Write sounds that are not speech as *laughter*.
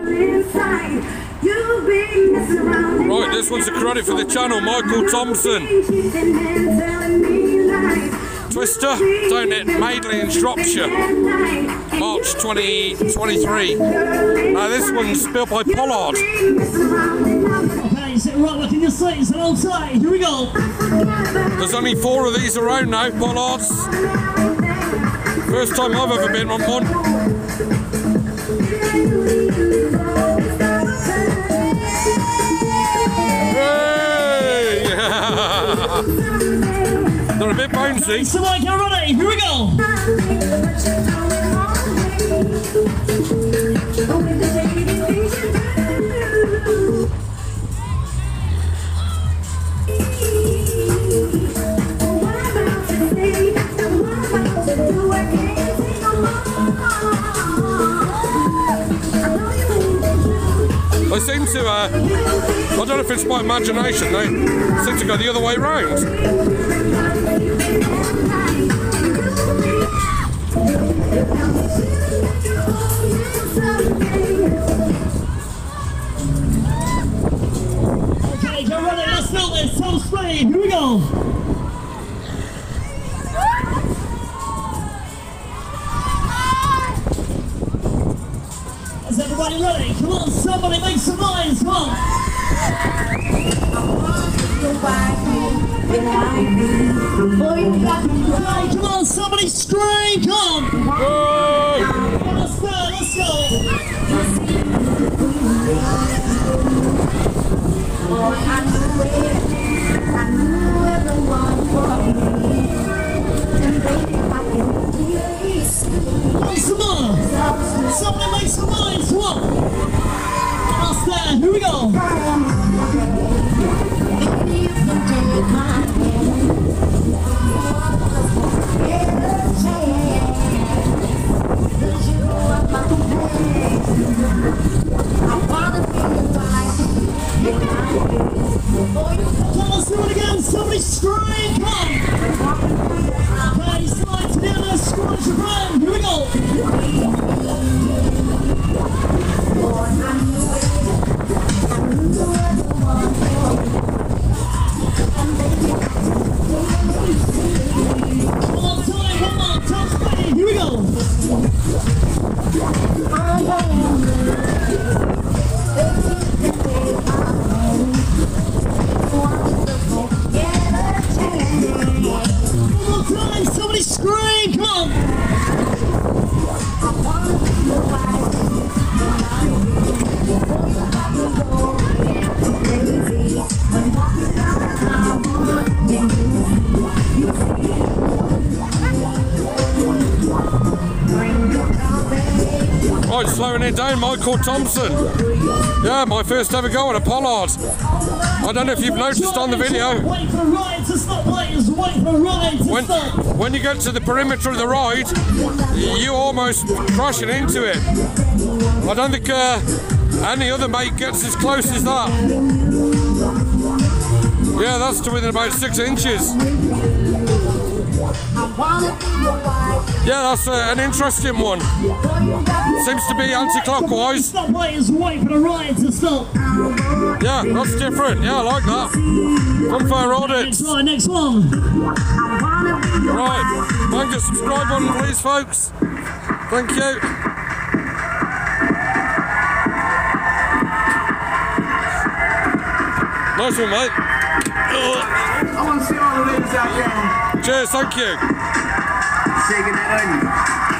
Right, this one's a credit for the channel, Michael Thompson. Twister, down at Madeley in Shropshire, March 2023. Now this one's built by Pollard. Okay, sit right back in your seats and hold tight. Here we go. There's only four of these around now, Pollards. First time I've ever been on one. Hey! *laughs* They're a bit bouncy. So, get ready. Here we go. They seem to, uh, I don't know if it's my imagination, they seem to go the other way round. Okay, get ready. Let's fill this. Full speed. Here we go. Everybody ready? Come on, somebody make some noise. Come on. Come on, somebody scream. Come on. Let's go. Let's go. Somebody make some noise. On. There. Here we go. Scream. Come. Slowing it down, Michael Thompson. Yeah, my first ever go on a Pollard. I don't know if you've noticed on the video. When, when you get to the perimeter of the ride, you almost crashing into it. I don't think uh, any other mate gets as close as that. Yeah, that's to within about six inches. Yeah, that's uh, an interesting one. Seems to be anti-clockwise. Stop. Wait, just wait for the ride to stop. Yeah, that's different. Yeah, I like that. Next audits. one. Next one. Right, mind the subscribe button, please, folks. Thank you. Nice one, mate. I want to see all the ladies out there Cheers, thank you. shaking that onion.